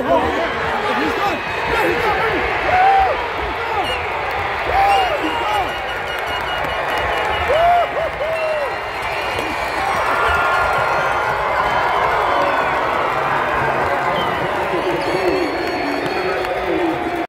我